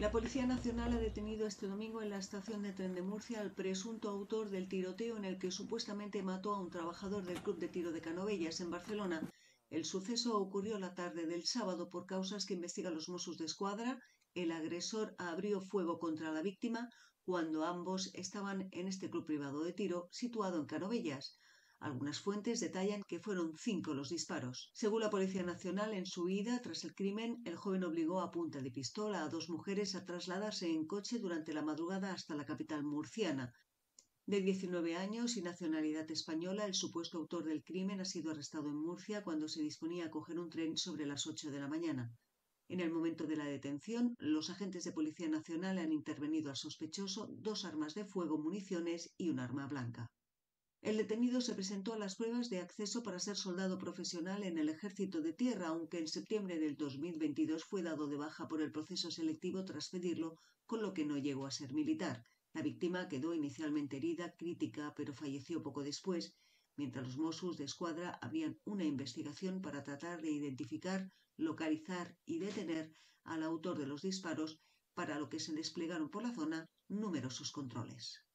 La Policía Nacional ha detenido este domingo en la estación de tren de Murcia al presunto autor del tiroteo en el que supuestamente mató a un trabajador del Club de Tiro de Canovellas en Barcelona. El suceso ocurrió la tarde del sábado por causas que investigan los Mossos de Escuadra. El agresor abrió fuego contra la víctima cuando ambos estaban en este club privado de tiro situado en Canovellas. Algunas fuentes detallan que fueron cinco los disparos. Según la Policía Nacional, en su huida tras el crimen, el joven obligó a punta de pistola a dos mujeres a trasladarse en coche durante la madrugada hasta la capital murciana. De 19 años y nacionalidad española, el supuesto autor del crimen ha sido arrestado en Murcia cuando se disponía a coger un tren sobre las 8 de la mañana. En el momento de la detención, los agentes de Policía Nacional han intervenido al sospechoso, dos armas de fuego, municiones y un arma blanca. El detenido se presentó a las pruebas de acceso para ser soldado profesional en el Ejército de Tierra, aunque en septiembre del 2022 fue dado de baja por el proceso selectivo tras pedirlo, con lo que no llegó a ser militar. La víctima quedó inicialmente herida, crítica, pero falleció poco después, mientras los Mossos de Escuadra habían una investigación para tratar de identificar, localizar y detener al autor de los disparos, para lo que se desplegaron por la zona numerosos controles.